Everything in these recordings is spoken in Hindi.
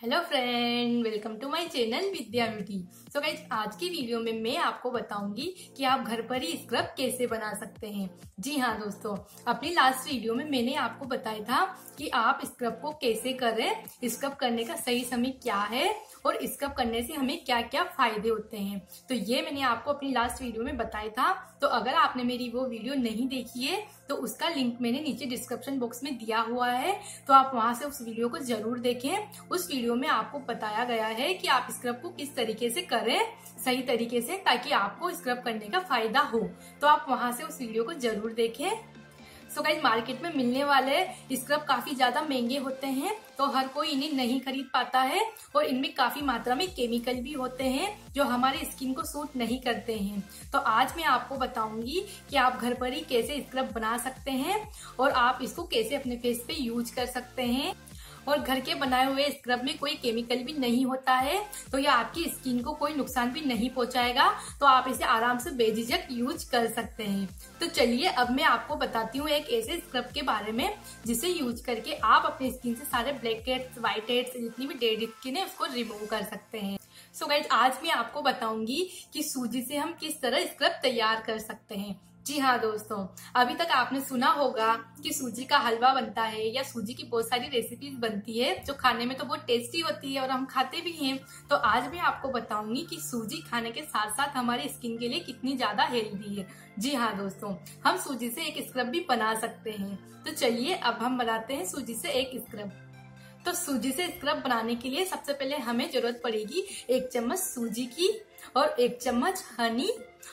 Hello friend welcome to my channel Vidya beauty so guys आज की वीडियो में मैं आपको बताऊँगी कि आप घर पर ही स्क्रब कैसे बना सकते हैं। जी हाँ दोस्तों, अपनी लास्ट वीडियो में मैंने आपको बताया था कि आप स्क्रब को कैसे करें स्क्रब करने का सही समय क्या है और स्क्रब करने से हमें क्या क्या फ़ायदे होते हैं। तो ये मैंने आपको अपनी लास्ट वीडियो में बताया था। तो अगर आपने मेरी वो वीडियो नहीं देखी है तो उसका लिंक मैंने नीचे डिस्क्रिप्शन बॉक्स में दिया हुआ है तो आप वहाँ से उस वीडियो को ज़रूर देखें। उस वीडियो में आपको बताया गया है कि आप स्क्रब को किस तरीके से करें, सही तरीके से, ताकि आपको स्क्रब करने का फ़ायदा हो। तो आप वहाँ से उस वीडियो को ज़रूर देखें। सो गाइज़ मार्केट में मिलने वाले स्क्रब काफ़ी ज़्यादा महँगे होते हैं तो हर कोई इन्हें नहीं खरीद पाता है और इनमें काफ़ी मात्रा में केमिकल भी होते हैं जो हमारे स्किन को सूट नहीं करते हैं। तो आज मैं आपको बताऊँगी कि आप घर पर ही कैसे स्क्रब बना सकते हैं और आप इसको कैसे अपने फेस पे यूज़ कर सकते हैं। और घर के बनाए हुए स्क्रब में कोई केमिकल भी नहीं होता है तो ये आपकी स्किन को कोई नुकसान भी नहीं पहुंचाएगा तो आप इसे आराम से बेझिझक यूज़ कर सकते हैं। तो चलिए, अब मैं आपको बताती हूँ एक ऐसे स्क्रब के बारे में, जिसे यूज़ करके आप अपनी स्किन से सारे ब्लैक हेड्स व्हाइट हेड्स जितनी भी डेड स्किन है, उसको रिमूव कर सकते हैं। सो so गाइज़ आज मैं आपको बताऊँगी कि सूजी से हम किस तरह स्क्रब तैयार कर सकते हैं। जी हाँ दोस्तों, अभी तक आपने सुना होगा कि सूजी का हलवा बनता है या सूजी की बहुत सारी रेसिपीज़ बनती है, जो खाने में तो बहुत टेस्टी होती है और हम खाते भी हैं। तो आज मैं आपको बताऊँगी कि सूजी खाने के साथ साथ हमारे स्किन के लिए कितनी ज़्यादा हेल्दी है। जी हाँ दोस्तों, हम सूजी से एक स्क्रब भी बना सकते हैं। तो चलिए, अब हम बनाते हैं सूजी से एक स्क्रब तो सूजी से स्क्रब बनाने के लिए सबसे पहले हमें ज़रूरत पड़ेगी एक चम्मच सूजी की और एक चम्मच हनी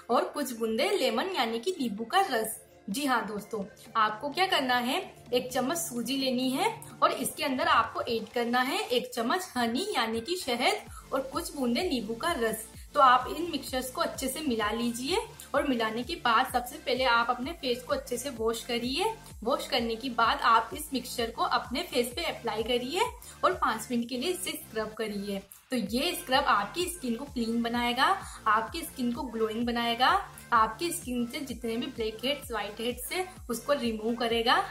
और कुछ बूंदे लेमन यानी कि नींबू का रस। जी हाँ दोस्तों, आपको क्या करना है? एक चम्मच सूजी लेनी है और इसके अंदर आपको ऐड करना है एक चम्मच हनी यानी कि शहद और कुछ बूंदे नींबू का रस। तो आप इन मिक्सचर्स को अच्छे से मिला लीजिए और मिलाने के बाद सबसे पहले आप अपने फेस को अच्छे से वॉश करिए। वॉश करने के बाद आप इस मिक्सचर को अपने फेस पे अप्लाई करिए और पाँच मिनट के लिए इसे स्क्रब करिए। तो ये स्क्रब आपकी स्किन को क्लीन बनाएगा, आपकी स्किन को ग्लोइंग बनाएगा, आपकी स्किन से जितने भी ब्लैक हेड्स व्हाइट हेड्स है, उसको रिमूव करेगा।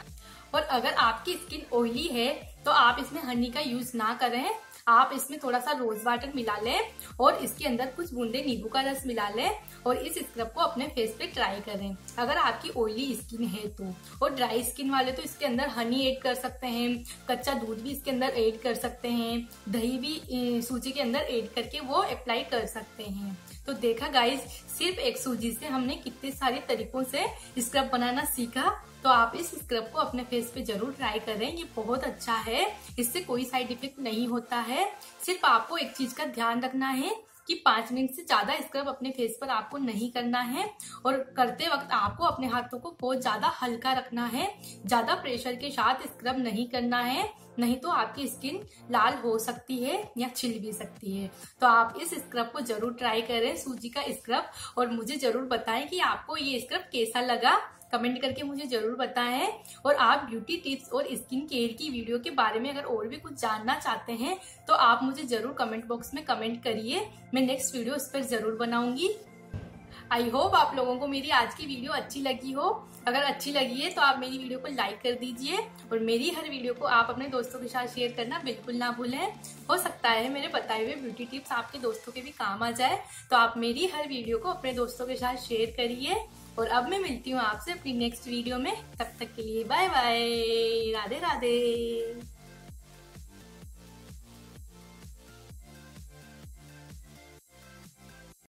और अगर आपकी स्किन ऑयली है तो आप इसमें हनी का यूज़ ना करें। आप इसमें थोड़ा सा रोज वाटर मिला लें और इसके अंदर कुछ बूंदे नींबू का रस मिला लें और इस स्क्रब को अपने फेस पे ट्राई करें। अगर आपकी ऑयली स्किन है तो। और ड्राई स्किन वाले तो इसके अंदर हनी ऐड कर सकते हैं, कच्चा दूध भी इसके अंदर ऐड कर सकते हैं, दही भी सूजी के अंदर ऐड करके वो अप्लाई कर सकते हैं। तो देखा गाइज़ सिर्फ़ एक सूजी से हमने कितने सारे तरीकों से स्क्रब बनाना सीखा। तो आप इस स्क्रब को अपने फेस पे ज़रूर ट्राई करें, ये बहुत अच्छा है। इससे कोई साइड इफ़ेक्ट नहीं होता है। सिर्फ़ आपको एक चीज़ का ध्यान रखना है कि पाँच मिनट से ज़्यादा स्क्रब अपने फेस पर आपको नहीं करना है और करते वक्त आपको अपने हाथों को बहुत ज़्यादा हल्का रखना है। ज़्यादा प्रेशर के साथ स्क्रब नहीं करना है, नहीं तो आपकी स्किन लाल हो सकती है या छिल भी सकती है। तो आप इस स्क्रब को ज़रूर ट्राई करें, सूजी का स्क्रब और मुझे ज़रूर बताएँ कि आपको ये स्क्रब कैसा लगा। कमेंट करके मुझे ज़रूर बताएँ। और आप ब्यूटी टिप्स और स्किन केयर की वीडियो के बारे में अगर और भी कुछ जानना चाहते हैं तो आप मुझे ज़रूर कमेंट बॉक्स में कमेंट करिए। मैं नेक्स्ट वीडियो इस पर ज़रूर बनाऊँगी। आई होप आप लोगों को मेरी आज की वीडियो अच्छी लगी हो। अगर अच्छी लगी है तो आप मेरी वीडियो को लाइक कर दीजिए और मेरी हर वीडियो को आप अपने दोस्तों के साथ शेयर करना बिल्कुल ना भूलें। हो सकता है मेरे बताए हुए ब्यूटी टिप्स आपके दोस्तों के भी काम आ जाए। तो आप मेरी हर वीडियो को अपने दोस्तों के साथ शेयर करिए और अब मैं मिलती हूँ आपसे अपनी नेक्स्ट वीडियो में। तब तक के लिए बाय बाय राधे राधे।